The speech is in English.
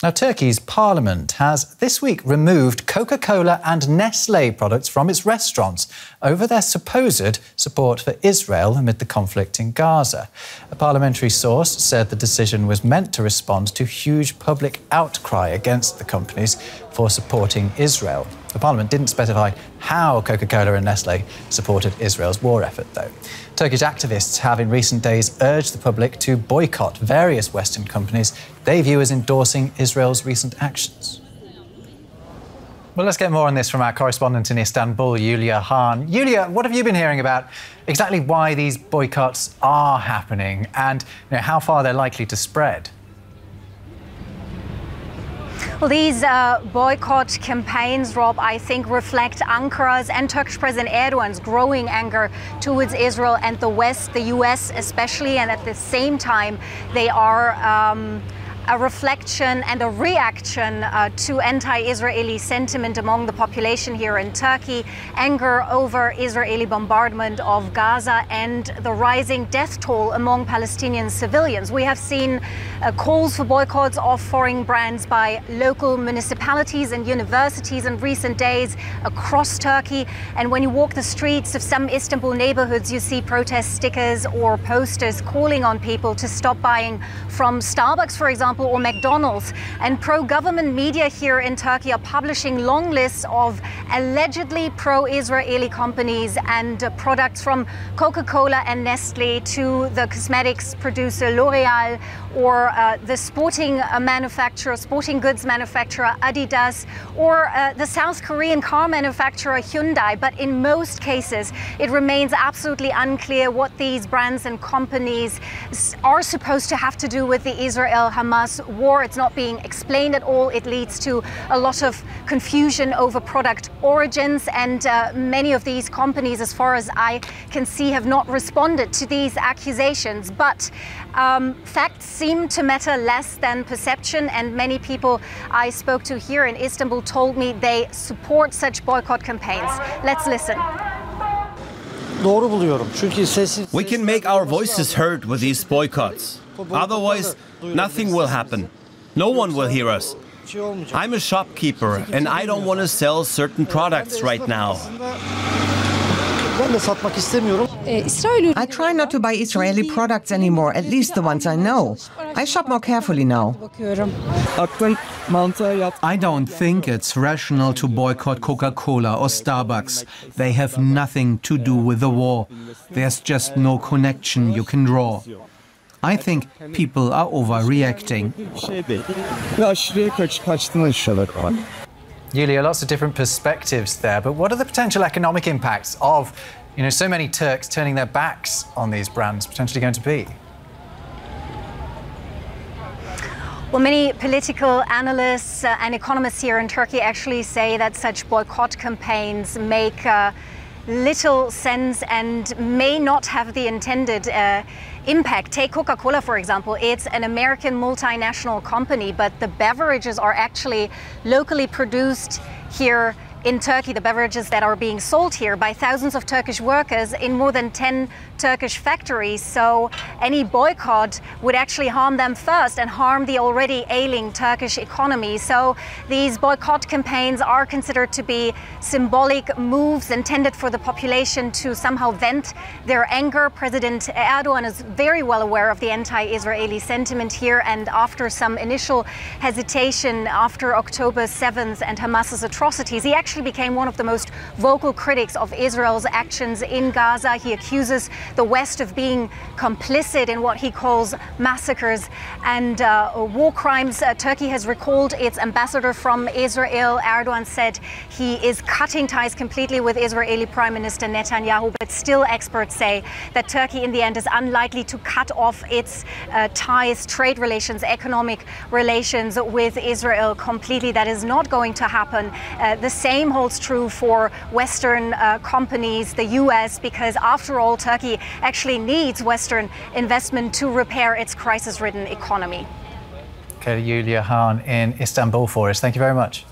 Now, Turkey's parliament has this week removed Coca Cola and Nestle products from its restaurants over their supposed support for Israel amid the conflict in Gaza. A parliamentary source said the decision was meant to respond to huge public outcry against the companies for supporting Israel. The parliament didn't specify how Coca Cola and Nestle supported Israel's war effort, though. Turkish activists have in recent days urged the public to boycott various Western companies they view as endorsing Israel's recent actions. Well, let's get more on this from our correspondent in Istanbul, Julia Hahn. Julia, what have you been hearing about exactly why these boycotts are happening and you know, how far they're likely to spread? Well, these uh, boycott campaigns, Rob, I think reflect Ankara's and Turkish President Erdogan's growing anger towards Israel and the West, the US especially, and at the same time, they are. Um, a reflection and a reaction uh, to anti-Israeli sentiment among the population here in Turkey, anger over Israeli bombardment of Gaza and the rising death toll among Palestinian civilians. We have seen uh, calls for boycotts of foreign brands by local municipalities and universities in recent days across Turkey. And when you walk the streets of some Istanbul neighborhoods, you see protest stickers or posters calling on people to stop buying from Starbucks, for example, example, or McDonald's. And pro-government media here in Turkey are publishing long lists of allegedly pro-Israeli companies and products from Coca-Cola and Nestle to the cosmetics producer L'Oreal or uh, the sporting uh, manufacturer, sporting goods manufacturer Adidas or uh, the South Korean car manufacturer Hyundai. But in most cases, it remains absolutely unclear what these brands and companies are supposed to have to do with the Israel-Hamas Hamas war. It's not being explained at all. It leads to a lot of confusion over product origins. And uh, many of these companies, as far as I can see, have not responded to these accusations. But um, facts seem to matter less than perception. And many people I spoke to here in Istanbul told me they support such boycott campaigns. Let's listen. We can make our voices heard with these boycotts. Otherwise, nothing will happen. No one will hear us. I'm a shopkeeper and I don't want to sell certain products right now. Eh, I try not to buy Israeli products anymore, at least the ones I know. I shop more carefully now. I don't think it's rational to boycott Coca-Cola or Starbucks. They have nothing to do with the war. There's just no connection you can draw. I think people are overreacting. Julia, lots of different perspectives there, but what are the potential economic impacts of you know, so many Turks turning their backs on these brands potentially going to be? Well, many political analysts uh, and economists here in Turkey actually say that such boycott campaigns make uh, little sense and may not have the intended uh, impact. Take Coca-Cola, for example. It's an American multinational company, but the beverages are actually locally produced here in Turkey, the beverages that are being sold here by thousands of Turkish workers in more than 10 Turkish factories. So any boycott would actually harm them first and harm the already ailing Turkish economy. So these boycott campaigns are considered to be symbolic moves intended for the population to somehow vent their anger. President Erdogan is very well aware of the anti-Israeli sentiment here and after some initial hesitation after October 7th and Hamas's atrocities, he actually became one of the most vocal critics of Israel's actions in Gaza. He accuses the West of being complicit in what he calls massacres and uh, war crimes. Uh, Turkey has recalled its ambassador from Israel. Erdogan said he is cutting ties completely with Israeli Prime Minister Netanyahu, but still experts say that Turkey in the end is unlikely to cut off its uh, ties, trade relations, economic relations with Israel completely. That is not going to happen. Uh, the same holds true for Western uh, companies, the US, because after all, Turkey actually needs Western investment to repair its crisis ridden economy. Julia Hahn in Istanbul for us. Thank you very much.